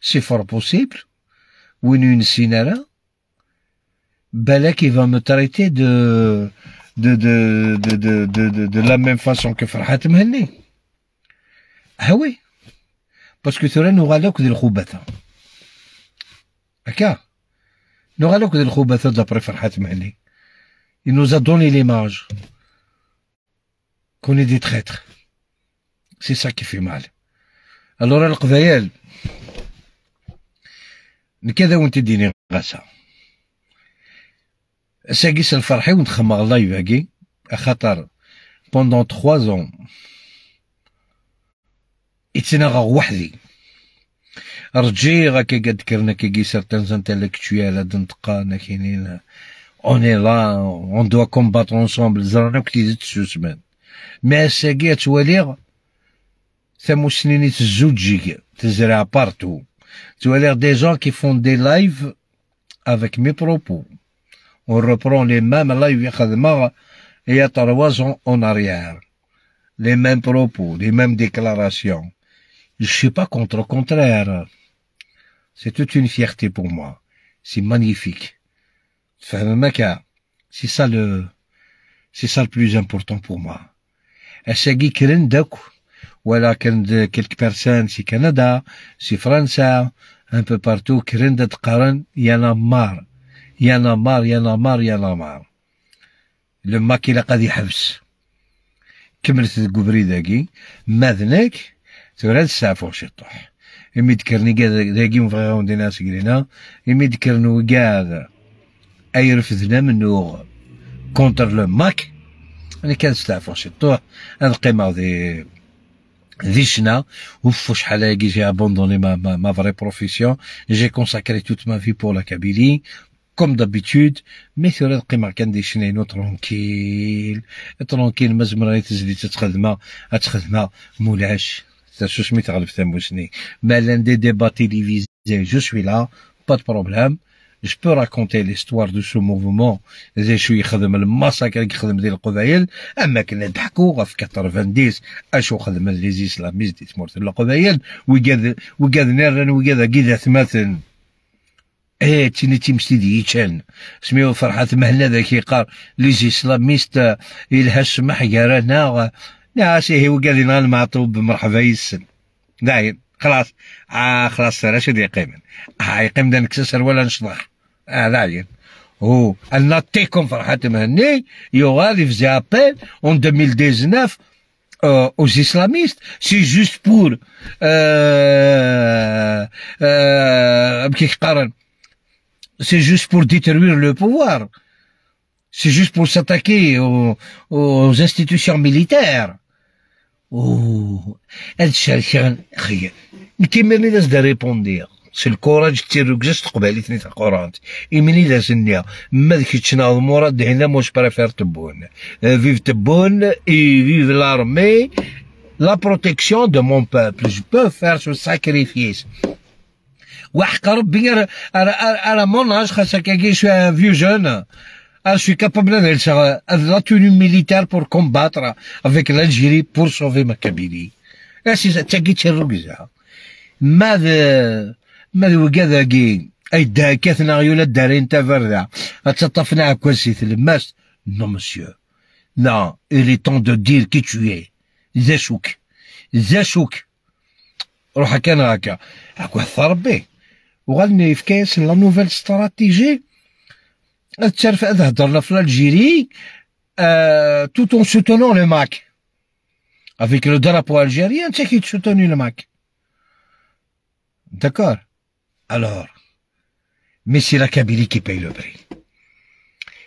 c'est fort possible. Ou une sinara. Balak, il va me traiter de, de, de, de, de, la même façon que Farhat Mhenni. Ah oui. Parce que cela nous. Nous ralloque de l'khoubata d'après Farhat. Il nous a donné l'image qu'on est des traîtres. C'est ça qui fait mal. Alors, القبايل كذا وانت ديني غاسا ساقيس الفرحي ونتخمى الله يباقي خاطر بوندون تخوا زون اتناغا وحدي رجي غاكا قد كرنا كي سارتان انتلكتويال دنتقا كاينين اون اي لا اون دوا كومباتر اونسومبل زرنا كنتي زدت سوسمان مي ساقي تواليغ ثموسنيني تزوجي Tu as l'air des gens qui font des lives avec mes propos. On reprend les mêmes lives et à trois ans en arrière. Les mêmes propos, les mêmes déclarations. Je suis pas contre, au contraire. C'est toute une fierté pour moi. C'est magnifique. Hein, c'est ça le, c'est ça le plus important pour moi. ولكن كيلك بيرسان سي كندا سي فرنسا ان بو بارتو كرند تقارن يانا مار يانا مار يانا مار يانا مار لما كي قد يحبس كملت الكوبري داكي ما ذنك تورا السافور شي طوح إمي ذكرني كاع داكي دي دينا سكرينا إمي ذكرنو كاع أي رفضنا منوغ كونتر لو ماك أنا كان السافور شي طوح القيمة دي ذي ذي شنا وفو شحال هاكي جي ابوندوني ما ما, ما فري بروفيسيون جي كونساكري توت ما في بور لا كابيلي كوم دابيتود مي ثورا القيمة كان دي شنينو ترونكيل ترونكيل ما زمراني تزدي تتخدمها تخدمها مولاش شو سميت غلب ثموسني مالان دي ديبا تيليفيزي جو سوي لا با دو بروبليم جو بو راكونتي ليستوار دو سو موفمون زي شو يخدم الماساكر يخدم ديال القبايل اما كنا نضحكوا في 90 اشو خدم لي زيسلاميست دي تمورت القبايل وقاد وقاد نيران وقاد قيدا ثماثن إيه تيني تيمشي دي يتشان سميو فرحة مهنا ذاك يقار لي زيسلاميست يلها السمح قرانا لا سي هو قال لنا المعطوب مرحبا يسن داين خلاص آه خلاص سير اش يقيم آه يقيم دا نكسسر ولا نشطح اه داين هو نعطيكم فرحة مهني يغادي في زابيل اون 2019 euh, aux islamistes, c'est juste pour euh, euh, c'est juste pour détruire le pouvoir. C'est juste pour s'attaquer aux, aux, institutions militaires. Oh, elle cherche كيمني لازم دا ريبوندير سي الكوراج تيرو كجاش تقبالي ثني تاع قرانت يمني لازم نيا ما ذيك تشناض مراد هنا موش بريفير تبون. فيف تبون إي فيف لارمي لا بروتيكسيون دو مون بوبل جو بو فير سو ساكريفيس وحق ربي أنا أنا مون اج خاصك كي شو ان فيو جون Je suis capable de la tenue militaire pour combattre avec l'Algérie pour sauver ma Kabylie. C'est تاكي تشرقزها ماذا ماذا وكذا كي اي داكاتنا غيولا دارين تفردا اتطفنا كوسي تلماس نو مسيو لا il est temps de dire qui tu es زاشوك زاشوك روح كان هكا هاكو ربي وغادي في كاس لا نوفيل استراتيجي تعرف هضرنا في الجيري توت اون سوتونون لو ماك افيك لو درابو الجيريان انت كي تسوتوني لو ماك داكور الور مي سي لا كابيلي كي باي لو بري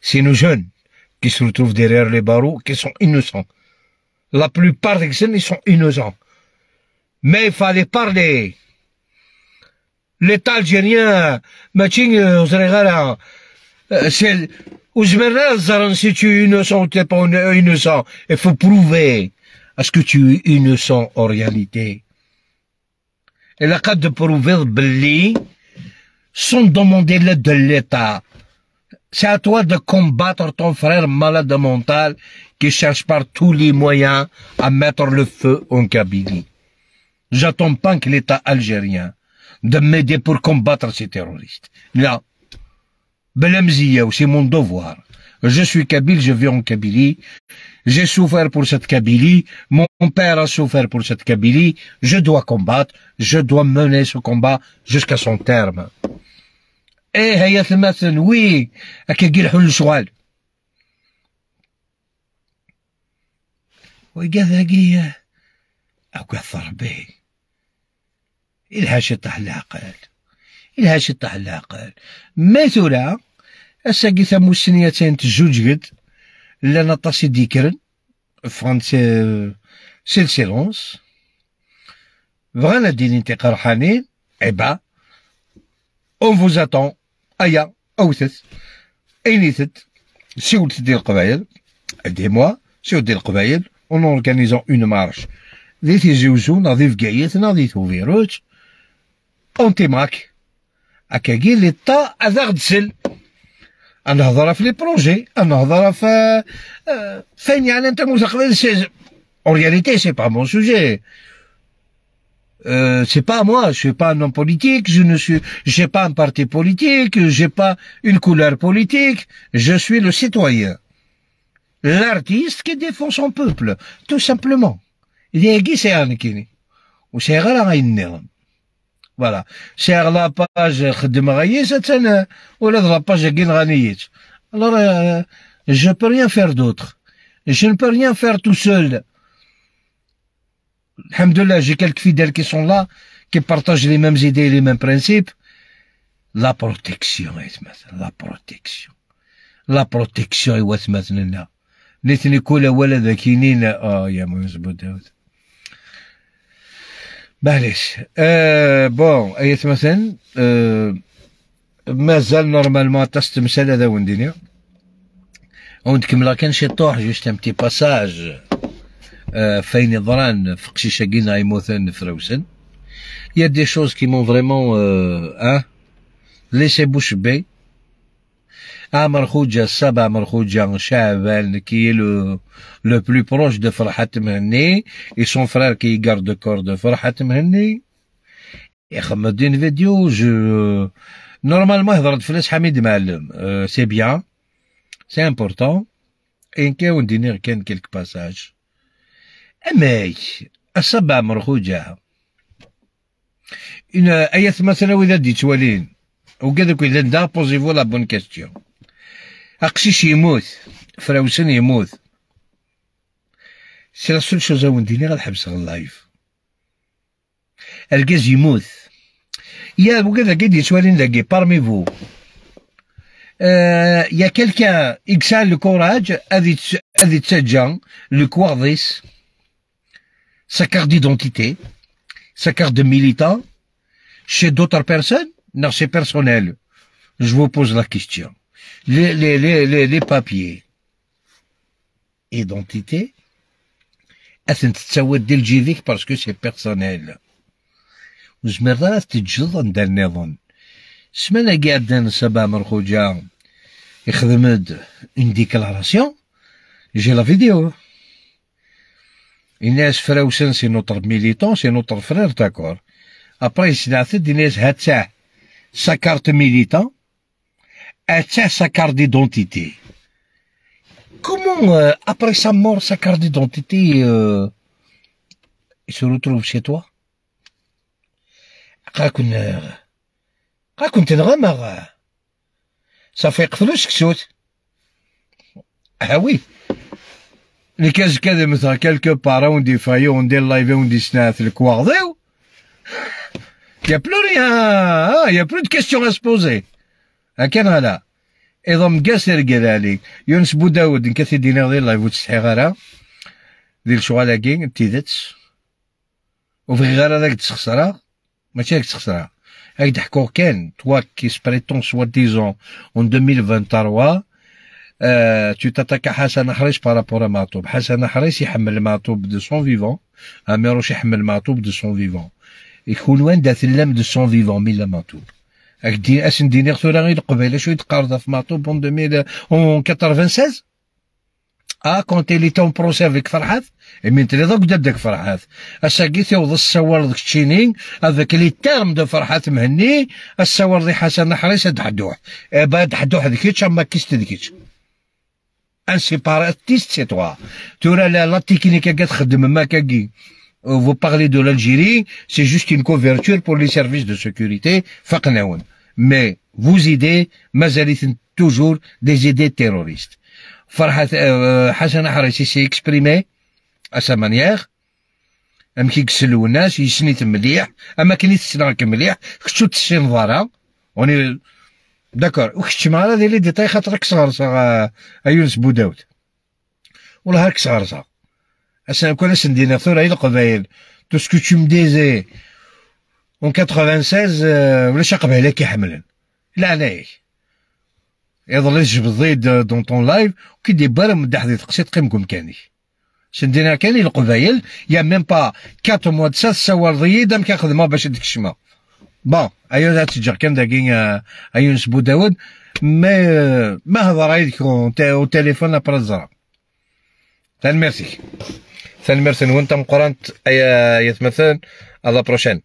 سي نو جون qui se retrouvent derrière les barreaux, qui sont innocents. La plupart des jeunes, ils sont innocents. Mais il fallait parler. l'état algérien ماشي وزريغالا euh, c'est, si tu es innocent ou t'es pas innocent, il faut prouver à ce que tu es innocent en réalité. Et la carte de prouver Belli, sans demander l'aide de l'État. C'est à toi de combattre ton frère malade mental qui cherche par tous les moyens à mettre le feu en Kabylie. J'attends pas que l'État algérien de m'aider pour combattre ces terroristes. Là, Belamzia, c'est mon devoir. Je suis Kabyle, je vis en Kabylie. J'ai souffert pour cette Kabylie. Mon père a souffert pour cette Kabylie. Je dois combattre. Je dois mener ce combat jusqu'à son terme. إيه هي ثمثل وي هكا يلحوا الشغال وقال ذاقية أو كثر به إلها شطح العقل إلها شطح العقل. مثلا الساقي ثمو تجوج قد لنا طاسي ديكرن فرانسي سيلسيلونس بغانا ديني انت قرحانين عبا. أون فوز أتون أيا اوثث اينيثت سيولت ديال القبايل دي موا سيولت ديال القبايل اون اورغانيزون اون مارش ذي تيزيوزو ناضي في قايت ناضي توفيروت اون تيماك اكاكي لي طا اذا غدسل نهضر في لي بروجي نهضر في فين يعني انت مستقبل en réalité c'est pas mon sujet euh, c'est pas moi, je suis pas un homme politique, je ne suis, j'ai pas un parti politique, j'ai pas une couleur politique, je suis le citoyen. L'artiste qui défend son peuple, tout simplement. Il est qui c'est un kini. Ou c'est voilà. C'est la page خدم غيس تنا ولا la page كين غنيت. Alors euh, je peux rien faire d'autre. Je ne peux rien faire tout seul. Alhamdulillah, j'ai quelques fidèles qui sont là, qui partagent les mêmes idées et les mêmes principes. La protection, la protection. La protection, est مثلا نتني كل ولد كينين اه يا مزبوط داود معليش. آه بون ايت مثلا آه مازال نورمالمون تستمثل هذا وندينيا ونكمل كان شي طوح جوست ان بتي باساج فين يضران في قشيشة قينا يموتن فروسن يا دي شوز كي مون فريمون آه ليسي بوش بي عمر خوجة السبع عمر خوجة شعبان كي لو لو بلو بروش دو فرحات مهني اي سون فرير كي يقارد كور دو فرحات مهني يخمدين فيديو جو نورمالمون هضرت فلاس حميد معلم سي بيان سي امبورطون ان كاون دينير كان كيلك باساج أماي السبع مرخوجة إن أيث مثلا وإذا دي توالين وكذا إذا دا بوزيفو لا بون كاستيون Aqcic yemmut, Frawsen yemmut. Si Rasul Cuza awen d-iniɣ live. Le eh, courage sa carte d'identité, sa carte de militant, chez d'autres personnes neɣ c'est Je vous pose la question Les, les, les, les, papiers. Identité parce que c'est personnel. وزمرات تجد ندير نظن سمانا قاعد سبا مرخوجة يخدمد une déclaration j'ai la vidéo الناس فراوسن سي نوتر ميليتون سي نوتر فرير داكور ابري سنعثد الناس هاتاه سا كارت ميليتون هاتاه سا كارت ديدونتيتي كومون ابري سا مور sa carte d'identité euh, il se retrouve chez toi قاكن قاكن تنغمغ صافي يقتلو سكسوت هاوي اللي كاز كذا مثلا كالكو بارا وندير فايو وندير لايف وندير سنات الكواغضيو يا بلو ريان يا بلو دو كيستيون اسبوزي هكا غالا أيضا مقاسر قال عليك يونس بوداود نكاثي دينا غير لايف وتستحي غارا دير شغالاكي تيدتس وفي غير هذاك تسخسرها ماشي هاك تسخسرها هاك تحكو كان توا كي سبريتون سوا ديزون اون 2023 tu t'attaques à Hassan Ahrish par rapport à Matoub. Hassan Ahrish يحمل Matoub de son vivant. أميروش يحمل Matoub de son vivant. يكون وين دات اللم de son vivant ميلا Matoub. اكدي اسن ديني غتورا غير قبيله شوية تقارضا في ماطو بون 2096 آه كونتي لي تون بروسي افيك فرحات من تري دوك داك فرحات اساكي تيوض السوار ديك تشينين هذاك لي تيرم دو فرحات مهني السوار دي حسن حريص دحدوح اي با دحدوح ديكيتش اما كيست ديكيتش ان سيباراتيست سي توا تورا لا تكنيك كتخدم ما كاكي vous parlez de l'Algérie, c'est juste une couverture pour les services de sécurité, faqnaoun. Mais vos idées, sont toujours des idées terroristes. Farhat Hassan Harassi s'est exprimé à sa manière. أم كيقسلو الناس يسنيت مليح أما كني تسناك مليح كنتو تسي نظارة وني داكور وكنت مع هذا اللي ديطاي خاطرك صغرصة أيونس بوداوت والله هاك صغرصة tout ce que tu me disais en 96 ولاش قبيله كيحملن لا عليه يضل جبد الضيد دون طون لايف وكيدبر من حديث قشي تقيمكم كاني سندينا كاني القبايل يا ميم با 4 موا دسا تصور ضيد ما كنخدمها باش يدك الشما بون ايوا ذات تجر كان داكين ايونس بوداود ما ما هضر عليك أو تيليفون ابرا الزرا تنميرسي سنمرسن مرسن وانت مقرنت ايا يتمثل الله بروشين